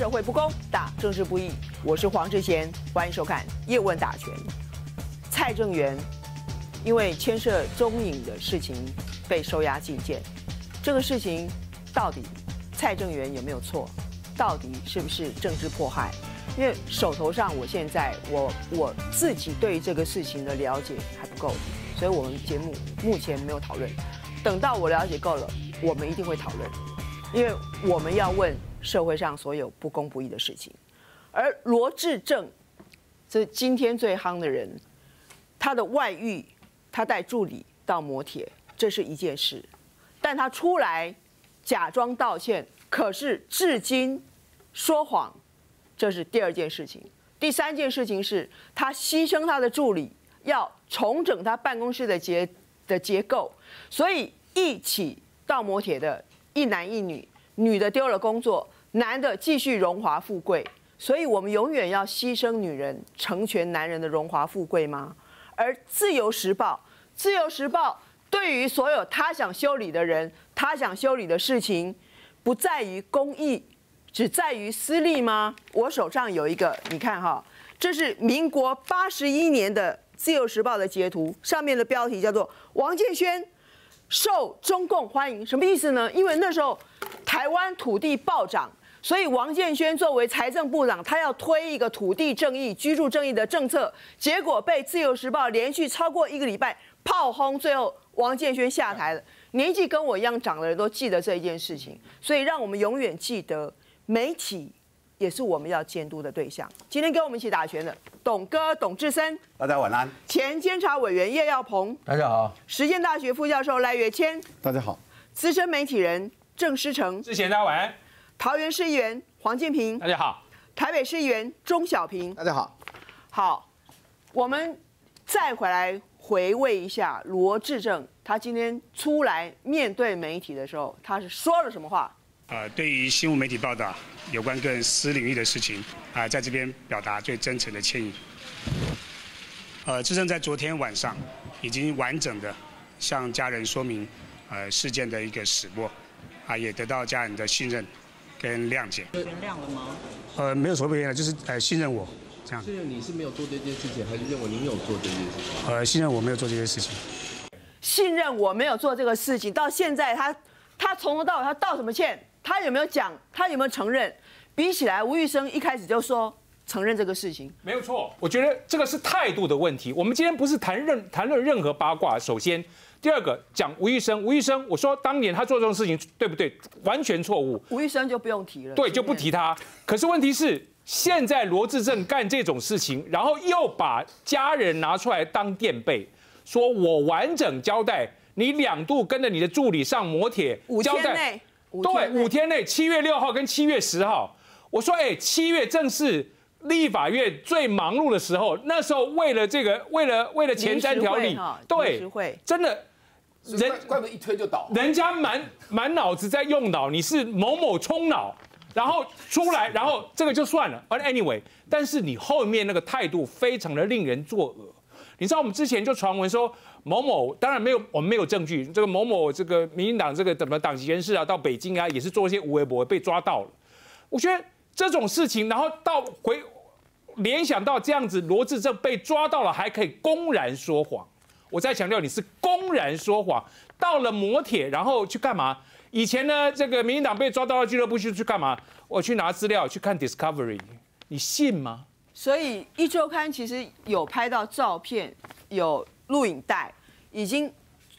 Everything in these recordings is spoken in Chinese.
社会不公，打政治不义。我是黄志贤，欢迎收看《叶问打拳》。蔡正元因为牵涉中影的事情被收押禁见，这个事情到底蔡正元有没有错？到底是不是政治迫害？因为手头上我现在我我自己对这个事情的了解还不够，所以我们节目目前没有讨论。等到我了解够了，我们一定会讨论，因为我们要问社会上所有不公不义的事情。而罗志正，这今天最夯的人，他的外遇，他带助理到摩铁，这是一件事，但他出来假装道歉，可是至今说谎，这是第二件事情。第三件事情是他牺牲他的助理，要重整他办公室的结的结构，所以一起到摩铁的一男一女，女的丢了工作，男的继续荣华富贵。所以我们永远要牺牲女人，成全男人的荣华富贵吗？而《自由时报》，《自由时报》对于所有他想修理的人，他想修理的事情，不在于公益，只在于私利吗？我手上有一个，你看哈，这是民国八十一年的《自由时报》的截图，上面的标题叫做“王建轩受中共欢迎”，什么意思呢？因为那时候台湾土地暴涨。所以王建轩作为财政部长，他要推一个土地正义、居住正义的政策，结果被自由时报连续超过一个礼拜炮轰，最后王建轩下台了。年纪跟我一样长的人都记得这一件事情，所以让我们永远记得，媒体也是我们要监督的对象。今天跟我们一起打拳的董哥董志森，大家晚安。前监察委员叶耀鹏，大家好。实践大学副教授赖月谦，大家好。资深媒体人郑思成，之前大家晚安。桃园市议员黄建平，大家好；台北市议员钟小平，大家好。好，我们再回来回味一下罗志正，他今天出来面对媒体的时候，他是说了什么话？呃，对于新闻媒体报道有关个人私领域的事情，啊，在这边表达最真诚的歉意。呃，志正在昨天晚上已经完整的向家人说明，呃，事件的一个始末，啊，也得到家人的信任。跟谅解，原谅了吗？呃，没有所谓原谅，就是呃信任我，这样。信任你是没有做这件事情，还是认为你有做这件事情？呃，信任我没有做这件事情。信任我没有做这个事情，到现在他他从头到尾他道什么歉？他有没有讲？他有没有承认？比起来，吴玉生一开始就说承认这个事情，没有错。我觉得这个是态度的问题。我们今天不是谈任谈论任何八卦，首先。第二个讲吴医生，吴医生，我说当年他做这种事情对不对？完全错误。吴医生就不用提了。对，就不提他。可是问题是，现在罗志正干这种事情，然后又把家人拿出来当垫背，说我完整交代，你两度跟着你的助理上摩铁，五天内，对，五天内，七月六号跟七月十号，我说，哎，七月正是立法院最忙碌的时候，那时候为了这个，为了为了前瞻条例，对，真的。人怪不得一推就倒，人家满满脑子在用脑，你是某某冲脑，然后出来，然后这个就算了。But anyway，但是你后面那个态度非常的令人作恶。你知道我们之前就传闻说某某，当然没有，我们没有证据。这个某某这个民进党这个怎么党籍人士啊，到北京啊，也是做一些无微博被抓到了。我觉得这种事情，然后到回联想到这样子，罗志正被抓到了，还可以公然说谎。我再强调，你是公然说谎，到了磨铁，然后去干嘛？以前呢，这个民进党被抓到了俱乐部去去干嘛？我去拿资料，去看 Discovery，你信吗？所以一周刊其实有拍到照片，有录影带，已经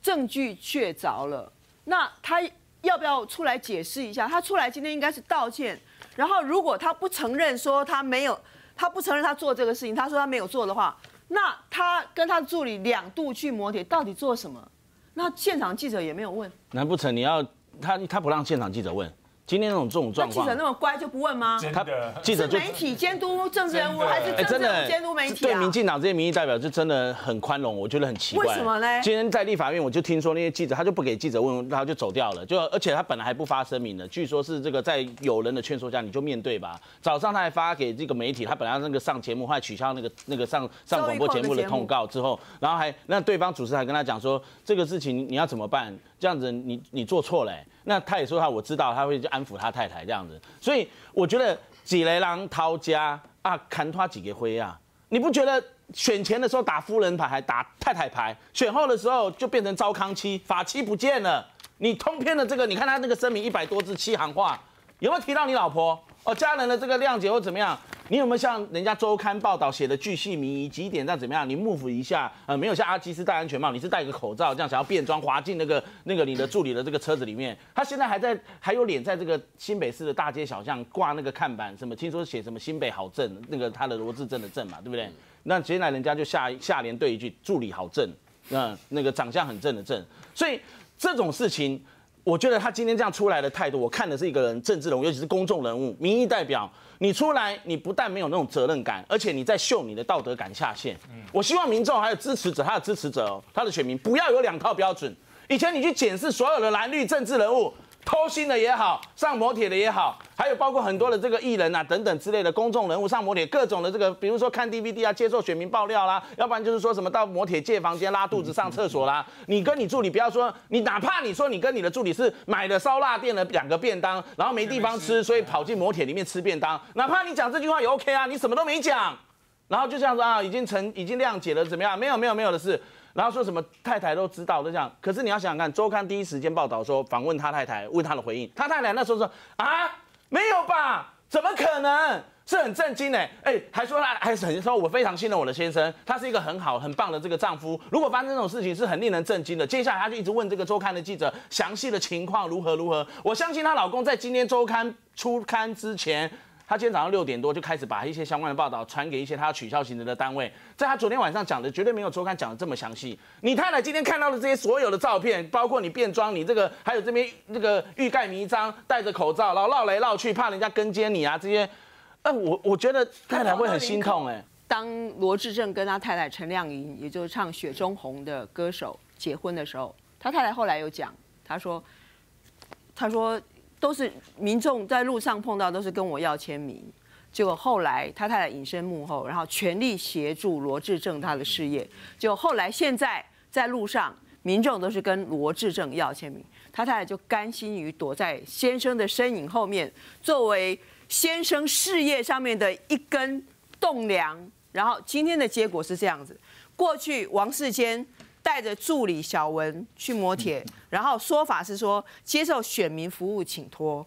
证据确凿了。那他要不要出来解释一下？他出来今天应该是道歉。然后如果他不承认说他没有，他不承认他做这个事情，他说他没有做的话。那他跟他助理两度去磨铁，到底做什么？那现场记者也没有问。难不成你要他他不让现场记者问？今天那种这种状况，记者那么乖就不问吗？他记者媒体监督政治人物还是政治监督媒体？对民进党这些民意代表就真的很宽容，我觉得很奇怪。为什么呢？今天在立法院，我就听说那些记者他就不给记者问，然后就走掉了。就而且他本来还不发声明的，据说是这个在有人的劝说下，你就面对吧。早上他还发给这个媒体，他本来那个上节目，后来取消那个那个上上广播节目的通告之后，然后还那对方主持还跟他讲说，这个事情你要怎么办？这样子你你做错了。那他也说他我知道他会去安抚他太太这样子，所以我觉得几雷狼掏家啊，砍他几个灰啊？你不觉得选前的时候打夫人牌还打太太牌，选后的时候就变成糟糠妻，法妻不见了？你通篇的这个，你看他那个声明一百多字七行话，有没有提到你老婆？哦，家人的这个谅解或怎么样？你有没有像人家周刊报道写的巨细靡遗几点这样怎么样？你幕府一下，呃，没有像阿基斯戴安全帽，你是戴一个口罩这样想要变装滑进那个 那个你的助理的这个车子里面？他现在还在还有脸在这个新北市的大街小巷挂那个看板，什么听说写什么新北好正，那个他的罗志正的正嘛，对不对？那接下来人家就下下联对一句助理好正，嗯，那个长相很正的正，所以这种事情。我觉得他今天这样出来的态度，我看的是一个人政治人物，尤其是公众人物、民意代表。你出来，你不但没有那种责任感，而且你在秀你的道德感下限。我希望民众还有支持者，他的支持者，他的选民不要有两套标准。以前你去检视所有的蓝绿政治人物。偷心的也好，上摩铁的也好，还有包括很多的这个艺人啊等等之类的公众人物上摩铁，各种的这个，比如说看 DVD 啊，接受选民爆料啦，要不然就是说什么到摩铁借房间拉肚子上厕所啦。你跟你助理不要说，你哪怕你说你跟你的助理是买了烧腊店的两个便当，然后没地方吃，所以跑进摩铁里面吃便当，哪怕你讲这句话也 OK 啊，你什么都没讲，然后就这样子啊，已经成已经谅解了，怎么样？没有没有没有的事。然后说什么太太都知道，都这样。可是你要想想看，周刊第一时间报道说访问他太太，问他的回应。他太太那时候说啊，没有吧？怎么可能？是很震惊呢。哎，还说他还是很说，我非常信任我的先生，他是一个很好很棒的这个丈夫。如果发生这种事情，是很令人震惊的。接下来他就一直问这个周刊的记者详细的情况如何如何。我相信她老公在今天周刊出刊之前。他今天早上六点多就开始把一些相关的报道传给一些他要取消行程的单位，在他昨天晚上讲的绝对没有周刊讲的这么详细。你太太今天看到的这些所有的照片，包括你变装，你这个还有这边那个欲盖弥彰，戴着口罩，然后绕来绕去，怕人家跟监你啊这些，呃，我我觉得太太会很心痛哎。当罗志正跟他太太陈亮莹，也就是唱《雪中红》的歌手结婚的时候，他太太后来有讲，他说，他说。都是民众在路上碰到，都是跟我要签名。结果后来他太太隐身幕后，然后全力协助罗志正他的事业。就后来现在在路上，民众都是跟罗志正要签名，他太太就甘心于躲在先生的身影后面，作为先生事业上面的一根栋梁。然后今天的结果是这样子：过去王世坚。带着助理小文去磨铁，然后说法是说接受选民服务请托。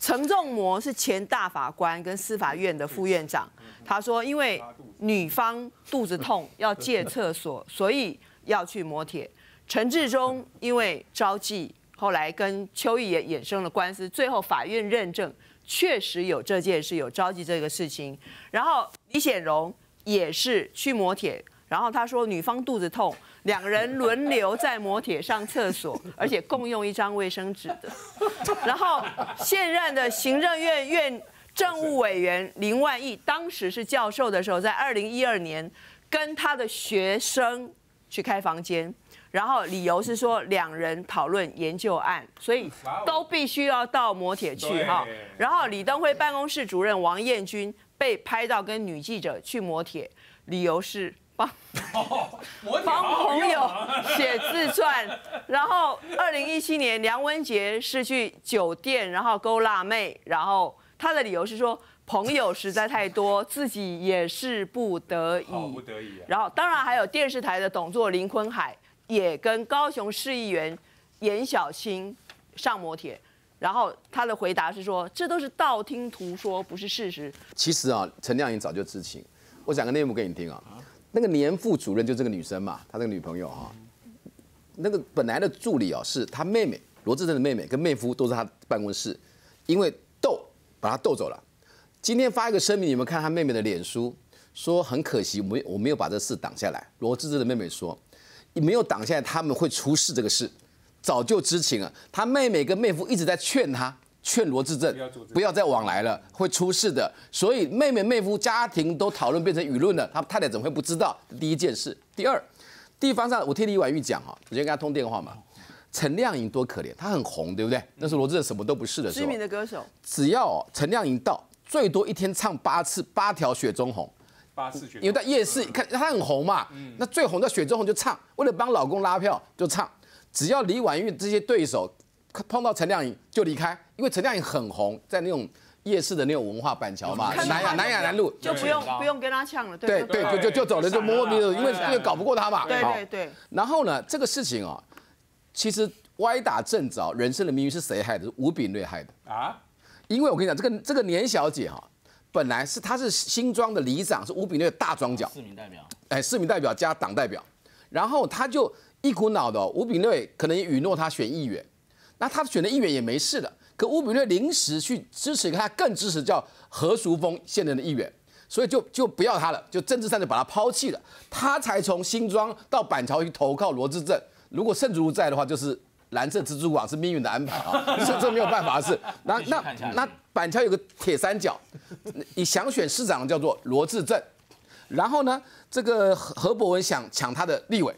陈仲模是前大法官跟司法院的副院长，他说因为女方肚子痛 要借厕所，所以要去磨铁。陈志忠因为招妓，后来跟邱毅也衍生了官司，最后法院认证确实有这件事，有招妓这个事情。然后李显荣也是去磨铁，然后他说女方肚子痛。两人轮流在摩铁上厕所，而且共用一张卫生纸的。然后现任的行政院院政务委员林万益，当时是教授的时候，在二零一二年跟他的学生去开房间，然后理由是说两人讨论研究案，所以都必须要到摩铁去哈。然后李登辉办公室主任王彦军被拍到跟女记者去摩铁，理由是。帮帮朋友写自传，然后二零一七年梁文杰是去酒店，然后勾辣妹，然后他的理由是说朋友实在太多，自己也是不得已。不得已。然后当然还有电视台的董座林坤海也跟高雄市议员严小青上摩铁，然后他的回答是说这都是道听途说，不是事实。其实啊，陈亮颖早就知情，我讲个内幕给你听啊。那个年副主任就这个女生嘛，他这个女朋友哈，那个本来的助理哦，是他妹妹罗志正的妹妹，跟妹夫都是他办公室，因为斗把他斗走了。今天发一个声明，你们看他妹妹的脸书，说很可惜，我我没有把这事挡下来。罗志正的妹妹说，没有挡下来，他们会出事这个事，早就知情了。他妹妹跟妹夫一直在劝他。劝罗志正不要再往来了，会出事的。所以妹妹、妹夫家庭都讨论变成舆论了。他太太怎么会不知道？第一件事，第二，地方上我听李婉玉讲哈，我先跟他通电话嘛。陈亮颖多可怜，他很红，对不对？那是罗志正什么都不是的时候。知名的歌手，只要陈亮颖到，最多一天唱八次，八条雪中红。八次雪，因为在夜市看他很红嘛，那最红的雪中红就唱，为了帮老公拉票就唱。只要李婉玉这些对手。碰到陈亮颖就离开，因为陈亮颖很红，在那种夜市的那种文化板桥嘛，南雅南雅南路，就不用不用跟他呛了，对对，就就就走了，就摸摸鼻子，因为对因为搞不过他嘛。对对对，然后呢，这个事情啊，其实歪打正着，人生的命运是谁害的？是吴炳瑞害的。啊，因为我跟你讲，这个这个年小姐哈，本来是她是新庄的里长，是吴炳瑞的大庄脚，市民代表，哎，市民代表加党代表，然后他就一股脑的哦，吴炳瑞可能也允诺他选议员，那他选的议员也没事了，可吴炳瑞临时去支持一个他更支持叫何淑峰现任的议员，所以就就不要他了，就政治上就把他抛弃了，他才从新庄到板桥去投靠罗志正，如果盛竹如在的话，就是。蓝色蜘蛛网是命运的安排啊，这这没有办法的事。那那那板桥有个铁三角，你想选市长叫做罗志正，然后呢，这个何何伯文想抢他的立委，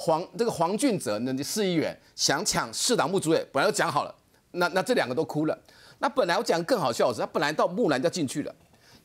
黄这个黄俊哲呢市议员想抢市党部主委，本来都讲好了，那那这两个都哭了。那本来我讲更好笑的是，他本来到木兰就要进去了。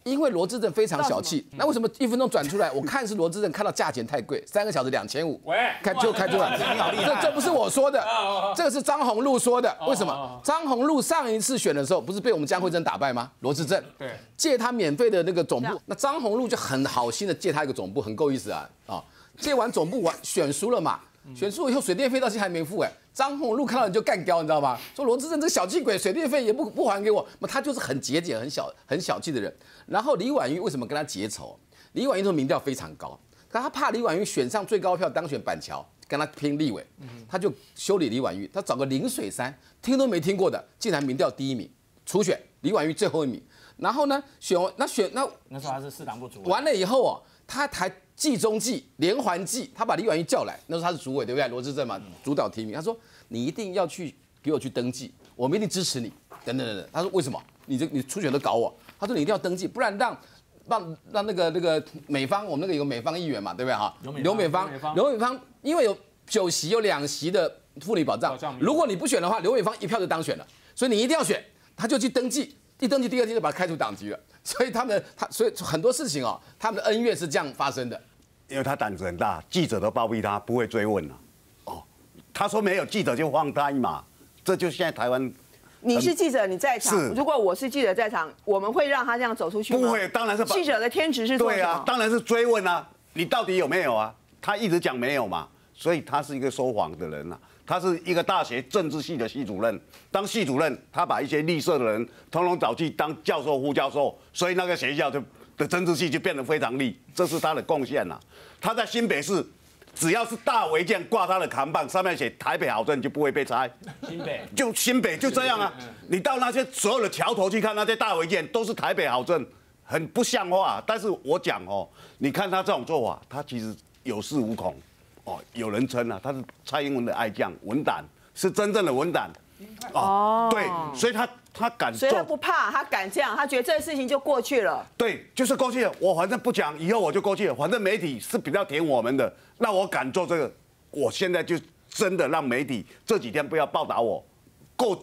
因为罗志正非常小气，那为什么一分钟转出来？我看是罗志正看到价钱太贵，三个小时两千五，喂开就开出来。这这不是我说的哦，这个是张宏禄说的。为什哦么？张宏禄上一次选的时候，不是被我们江慧珍打败吗？罗志正对借他免费的那个总，部那张宏禄就很好心的借他一个总部，很够意思啊啊！借完总部完选输了嘛，选输以后水电费到现在还没付哎。张宏禄看到你就干掉，你知道吗？说罗志正这个小气鬼，水电费也不不还给我，那他就是很节俭、很小、很小气的人。然后李婉玉为什么跟他结仇？李婉玉的民调非常高，可他怕李婉玉选上最高票当选板桥，跟他拼立委，他就修理李婉玉，他找个林水山，听都没听过的，竟然民调第一名，初选李婉玉最后一名。然后呢，选完那选那那时候他是市党部主委，完了以后哦，他还计中计连环计，他把李婉玉叫来，那时候他是主委对不对？罗志正嘛，主导提名，他说你一定要去给我去登记，我们一定支持你，等等等等。他说为什么？你这你初选都搞我？他说你一定要登记，不然让让让那个那个美方，我们那个有个美方议员嘛，对不对哈？刘美芳刘美芳，因为有九席有两席的妇女保障保障，如果你不选的话，刘美芳一票就当选了，所以你一定要选，他就去登记，一登记第二天就把他开除党籍了。所以他们他所以很多事情哦，他们的恩怨是这样发生的。因为他胆子很大，记者都包庇他，不会追问了。哦，他说没有记者就放他一马，这就是现在台湾你是记者，你在场是。如果我是记者在场，我们会让他这样走出去吗？不会当然是记者的天职是做对啊？当然是追问啊，你到底有没有啊？他一直讲没有嘛，所以他是一个说谎的人啊。他是一个大学政治系的系主任，当系主任，他把一些绿色的人通通找去当教授、副教授，所以那个学校就的政治系就变得非常绿，这是他的贡献呐。他在新北市，只要是大违建挂他的扛棒，上面写台北好政就不会被拆。新北就新北就这样啊！你到那些所有的桥头去看那些大违建，都是台北好政，很不像话。但是我讲哦，你看他这种做法，他其实有恃无恐。哦，有人称啊，他是蔡英文的爱将，文胆是真正的文胆。哦，对，所以他他敢所以他做，不怕，他敢这样，他觉得这个事情就过去了。对，就是过去了。我反正不讲，以后我就过去了。反正媒体是比较舔我们的，那我敢做这个，我现在就真的让媒体这几天不要报答我，够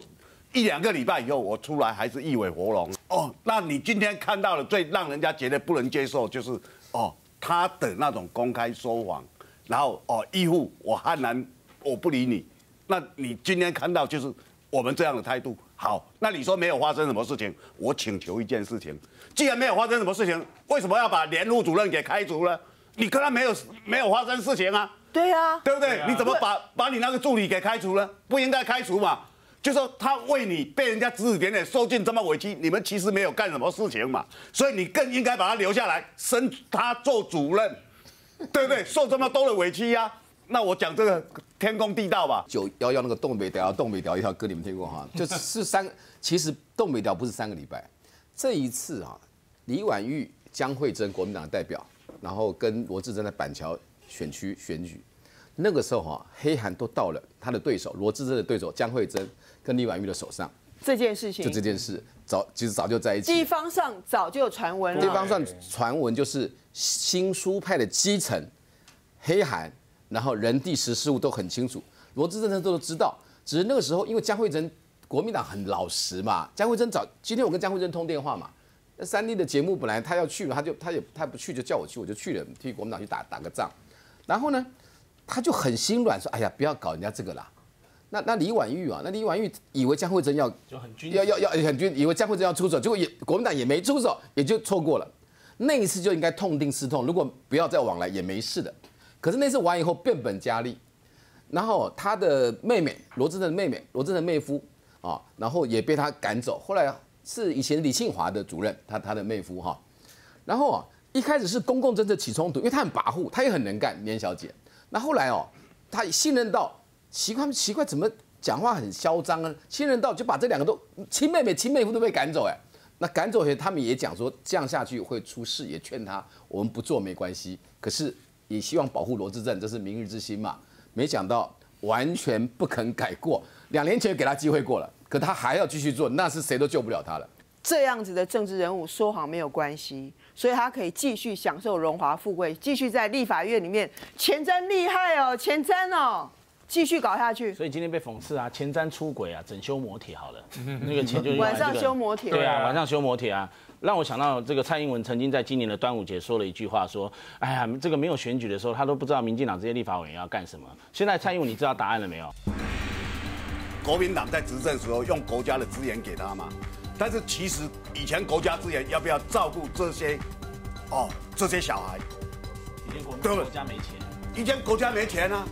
一两个礼拜以后，我出来还是一尾活龙。哦，那你今天看到的最让人家觉得不能接受，就是哦他的那种公开说谎，然后哦义护我悍然我不理你，那你今天看到就是我们这样的态度。好，那你说没有发生什么事情，我请求一件事情，既然没有发生什么事情，为什么要把联络主任给开除了？你跟他没有没有发生事情啊？对啊，对不对？你怎么把把你那个助理给开除了？不应该开除嘛？就说他为你被人家指指点点，受尽这么委屈，你们其实没有干什么事情嘛，所以你更应该把他留下来，升他做主任，对不对？受这么多的委屈呀、那我讲这个天公地道吧。九幺幺那个东北调，东北调一条歌你们听过哈？就是是三，其实东北调不是三个礼拜，这一次啊，李婉玉、江慧珍国民党的代表，然后跟罗志珍在板桥选区选举，那个时候哈、黑函都到了他的对手罗志珍的对手江慧珍跟李婉玉的手上，这件事情就这件事早其实早就在一起。地方上早就有传闻了。地方上传闻就是新书派的基层黑函，然后人地时事务都很清楚，罗志正他都知道。只是那个时候，因为江慧珍国民党很老实嘛，江慧珍早今天我跟江慧珍通电话嘛，那三立的节目本来他要去了，他就他也他不去就叫我去，我就去了，替国民党去打打个仗。然后呢，他就很心软说：“哎呀，不要搞人家这个啦。”那那李婉玉啊，那李婉玉以为江惠珍要要要要很军，以为江惠珍要出手，结果也国民党也没出手，也就错过了。那一次就应该痛定思痛，如果不要再往来也没事的。可是那次完以后变本加厉，然后他的妹妹罗志的妹妹罗志的妹夫啊，然后也被他赶走。后来是以前李庆华的主任，他他的妹夫哈，然后啊一开始是公共政策起冲突，因为他很跋扈，他也很能干，年小姐。那后来哦，他信任到奇怪奇怪，怎么讲话很嚣张啊？信任到就把这两个都亲妹妹亲妹夫都被赶走哎。那赶走前他们也讲说这样下去会出事，也劝他我们不做没关系。可是也希望保护罗志正，这是明日之星嘛。没想到完全不肯改过，两年前给他机会过了，可他还要继续做，那是谁都救不了他了。这样子的政治人物说谎没有关系，所以他可以继续享受荣华富贵，继续在立法院里面前瞻厉害哦，前瞻哦，继续搞下去。所以今天被讽刺啊，前瞻出轨啊，整修摩铁好了，那个钱就晚上修摩铁，对啊，晚上修摩铁啊，让我想到这个蔡英文曾经在今年的端午节说了一句话，说，哎呀，这个没有选举的时候，他都不知道民进党这些立法委员要干什么。现在蔡英文，你知道答案了没有？国民党在执政时候用国家的资源给他嘛，但是其实以前国家资源要不要照顾这些，哦，这些小孩？以前国家没钱，以前国家没钱啊，